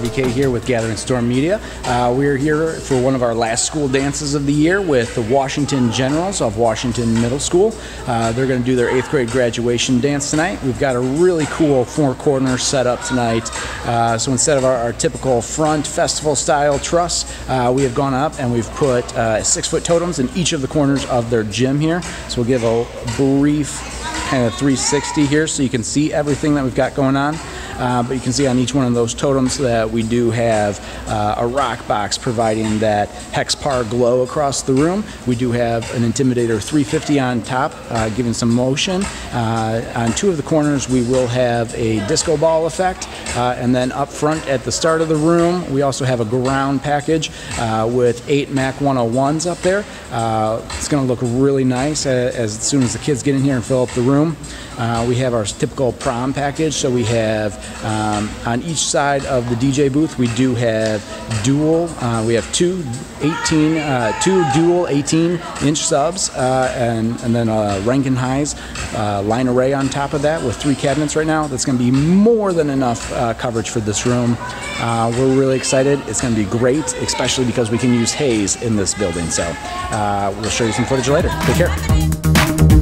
RVK here with Gathering Storm Media. Uh, we're here for one of our last school dances of the year with the Washington Generals of Washington Middle School. Uh, they're going to do their eighth grade graduation dance tonight. We've got a really cool four corner setup tonight. Uh, so instead of our, our, typical front festival style truss, uh, we have gone up and we've put uh, six foot totems in each of the corners of their gym here. So we'll give a brief kind of 360 here so you can see everything that we've got going on. Uh, but you can see on each one of those totems that we do have uh, a rock box providing that Hexpar glow across the room. We do have an Intimidator 350 on top, uh, giving some motion. Uh, on two of the corners, we will have a disco ball effect. Uh, and then up front at the start of the room, we also have a ground package uh, with eight Mac 101s up there. it's going to look really nice as, as soon as the kids get in here and fill up the room. Uh, we have our typical prom package, so we have um, on each side of the DJ booth we do have dual. Uh, we have two 18, uh, two dual 18-inch subs, uh, and and then a Rankin Highs uh, line array on top of that with three cabinets right now. That's going to be more than enough uh, coverage for this room. we're really excited. It's going to be great, especially because we can use haze in this building. So we'll show you some footage later. Take care.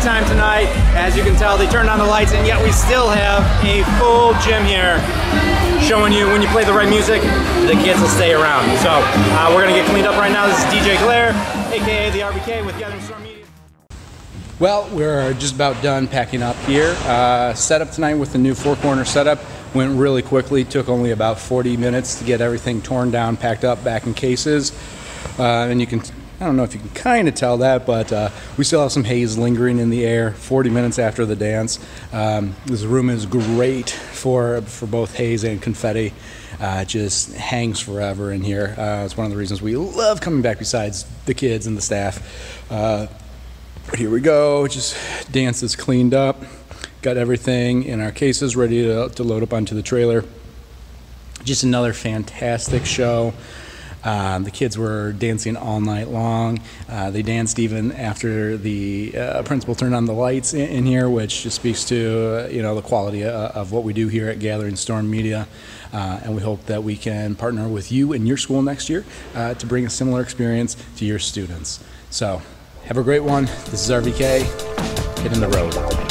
Time tonight. As you can tell, they turned on the lights, and yet we still have a full gym here showing you when you play the right music, the kids will stay around. So uh, we're going to get cleaned up right now. This is DJ Claire, aka the RVK with Gathering Storm Media. Well, we're just about done packing up here. Uh, setup tonight with the new four corner setup went really quickly. Took only about 40 minutes to get everything torn down, packed up, back in cases. Uh, and you can I don't know if you can kind of tell that, but uh, we still have some haze lingering in the air 40 minutes after the dance. Um, this room is great for, for both haze and confetti. Uh, just hangs forever in here. Uh, it's one of the reasons we love coming back besides the kids and the staff. Uh, but here we go, just dance is cleaned up. Got everything in our cases ready to, to load up onto the trailer. Just another fantastic show. Um, the kids were dancing all night long. Uh, they danced even after the uh, principal turned on the lights in, in here, which just speaks to uh, you know the quality of, uh, of, what we do here at Gathering Storm Media. Uh, and we hope that we can partner with you and your school next year uh, to bring a similar experience to your students. So, have a great one. This is RVK. Hitting the road.